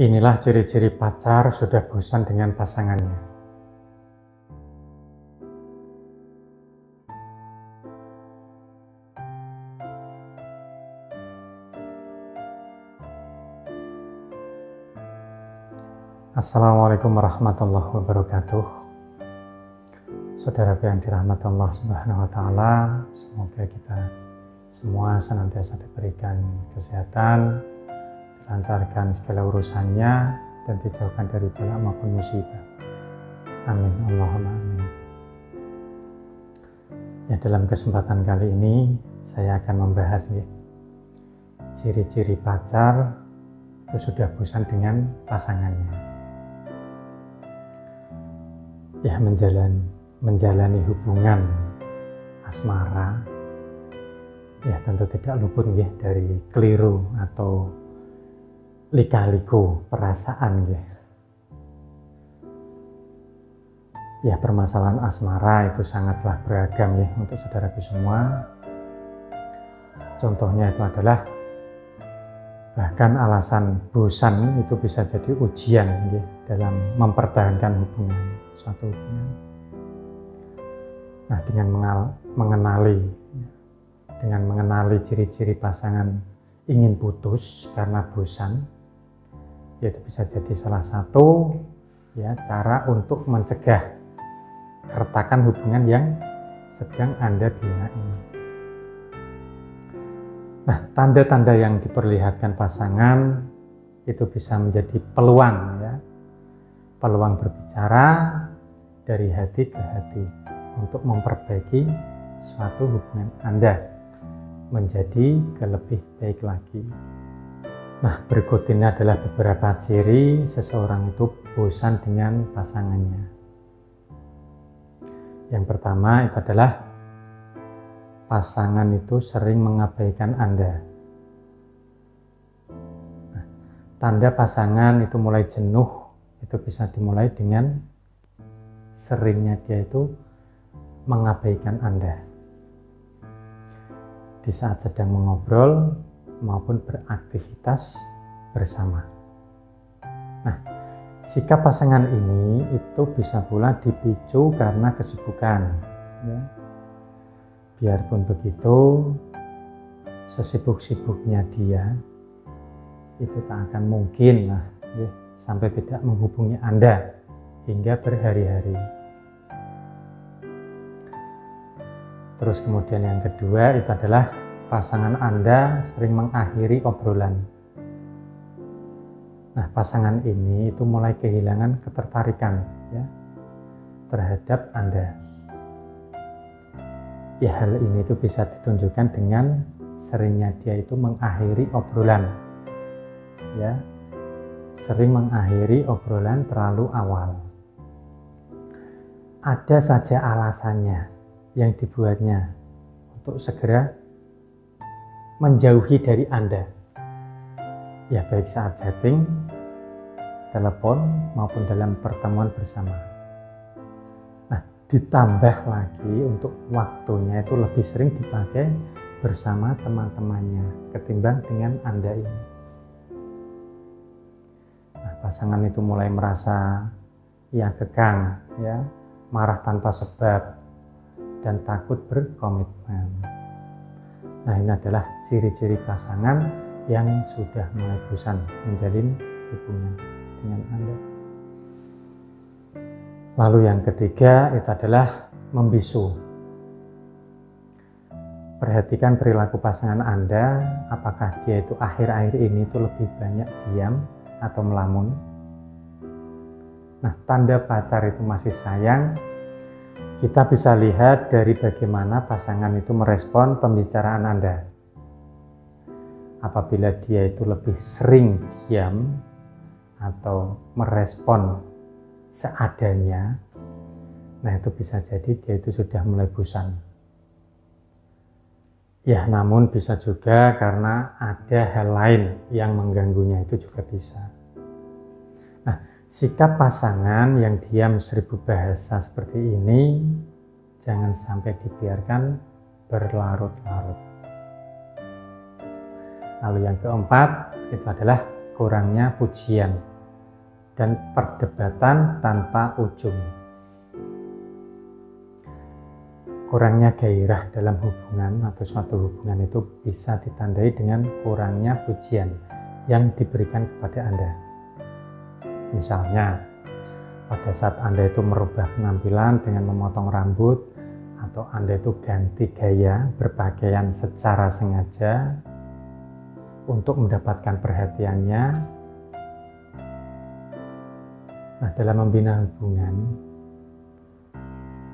Inilah ciri-ciri pacar sudah bosan dengan pasangannya. Assalamualaikum warahmatullahi wabarakatuh. Saudara yang dirahmati Allah Subhanahu wa taala, semoga kita semua senantiasa diberikan kesehatan, dilancarkan segala urusannya dan dijauhkan dari bala maupun musibah. Amin. Allahumma amin. Ya, dalam kesempatan kali ini saya akan membahas ya, ciri-ciri pacar itu sudah bosan dengan pasangannya. Ya, menjalani menjalani hubungan asmara ya tentu tidak luput ya dari keliru atau lika-liku perasaan ya. Ya permasalahan asmara itu sangatlah beragam ya untuk saudaraku semua. Contohnya itu adalah bahkan alasan bosan itu bisa jadi ujian ya, dalam mempertahankan hubungan suatu hubungan. Nah dengan mengenali dengan mengenali ciri-ciri pasangan ingin putus karena bosan yaitu bisa jadi salah satu ya cara untuk mencegah keretakan hubungan yang sedang Anda bina ini. Nah, tanda-tanda yang diperlihatkan pasangan itu bisa menjadi peluang ya. Peluang berbicara dari hati ke hati untuk memperbaiki suatu hubungan Anda menjadi lebih baik lagi. Nah, berikut ini adalah beberapa ciri seseorang itu bosan dengan pasangannya. Yang pertama itu adalah pasangan itu sering mengabaikan Anda. Nah, tanda pasangan itu mulai jenuh itu bisa dimulai dengan seringnya dia itu mengabaikan Anda. Di saat sedang mengobrol, maupun beraktivitas bersama. Nah, sikap pasangan ini itu bisa pula dipicu karena kesibukan. Ya. Biarpun begitu, sesibuk-sibuknya dia itu tak akan mungkin lah ya, sampai tidak menghubungi Anda hingga berhari-hari. Terus kemudian yang kedua itu adalah pasangan Anda sering mengakhiri obrolan. Nah, pasangan ini itu mulai kehilangan ketertarikan ya terhadap Anda. Ya, hal ini itu bisa ditunjukkan dengan seringnya dia itu mengakhiri obrolan. Ya. Sering mengakhiri obrolan terlalu awal. Ada saja alasannya yang dibuatnya untuk segera menjauhi dari Anda. Ya baik saat chatting, telepon maupun dalam pertemuan bersama. Nah, ditambah lagi untuk waktunya itu lebih sering dipakai bersama teman-temannya ketimbang dengan Anda ini. Nah, pasangan itu mulai merasa ya kekang, ya, marah tanpa sebab dan takut berkomitmen. Nah ini adalah ciri-ciri pasangan yang sudah mulai bosan menjalin hubungan dengan Anda. Lalu yang ketiga itu adalah membisu. Perhatikan perilaku pasangan Anda, apakah dia itu akhir-akhir ini itu lebih banyak diam atau melamun. Nah, tanda pacar itu masih sayang kita bisa lihat dari bagaimana pasangan itu merespon pembicaraan Anda. Apabila dia itu lebih sering diam atau merespon seadanya, nah itu bisa jadi dia itu sudah mulai bosan. Ya, namun bisa juga karena ada hal lain yang mengganggunya itu juga bisa. Sikap pasangan yang diam seribu bahasa seperti ini jangan sampai dibiarkan berlarut-larut. Lalu yang keempat itu adalah kurangnya pujian dan perdebatan tanpa ujung. Kurangnya gairah dalam hubungan atau suatu hubungan itu bisa ditandai dengan kurangnya pujian yang diberikan kepada Anda. Misalnya, pada saat Anda itu merubah penampilan dengan memotong rambut atau Anda itu ganti gaya berpakaian secara sengaja untuk mendapatkan perhatiannya. Nah, dalam membina hubungan,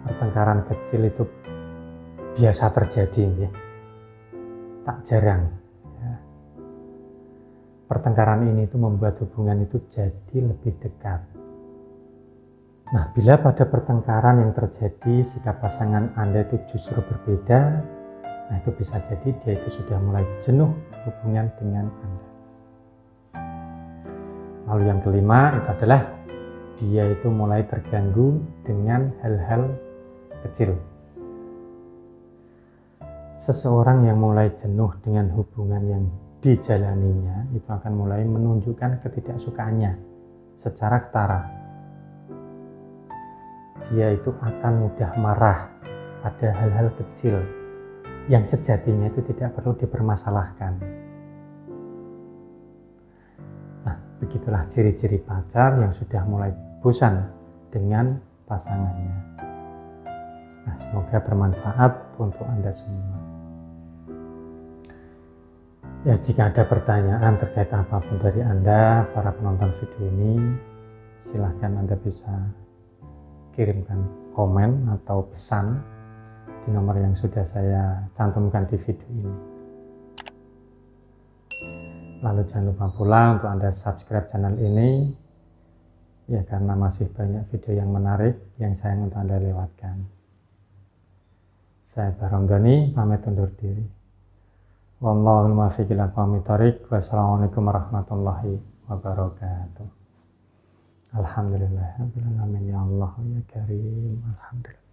pertengkaran kecil itu biasa terjadi, ya. tak jarang. Pertengkaran ini itu membuat hubungan itu jadi lebih dekat. Nah, bila pada pertengkaran yang terjadi sikap pasangan Anda itu justru berbeda, nah itu bisa jadi dia itu sudah mulai jenuh hubungan dengan Anda. Lalu yang kelima itu adalah dia itu mulai terganggu dengan hal-hal kecil. Seseorang yang mulai jenuh dengan hubungan yang dijalaninya itu akan mulai menunjukkan ketidaksukaannya secara ketara. Dia itu akan mudah marah pada hal-hal kecil yang sejatinya itu tidak perlu dipermasalahkan. Nah, begitulah ciri-ciri pacar yang sudah mulai bosan dengan pasangannya. Nah, semoga bermanfaat untuk Anda semua. Ya, jika ada pertanyaan terkait apa pun dari Anda, para penonton video ini, silahkan Anda bisa kirimkan komen atau pesan di nomor yang sudah saya cantumkan di video ini. Lalu jangan lupa pula untuk Anda subscribe channel ini ya karena masih banyak video yang menarik yang saya untuk Anda lewatkan. Saya Barom Doni, pamit undur diri. Wallahul muwaffiq ila Wassalamualaikum warahmatullahi wabarakatuh. Alhamdulillah, ya Allah ya Karim, Alhamdulillah.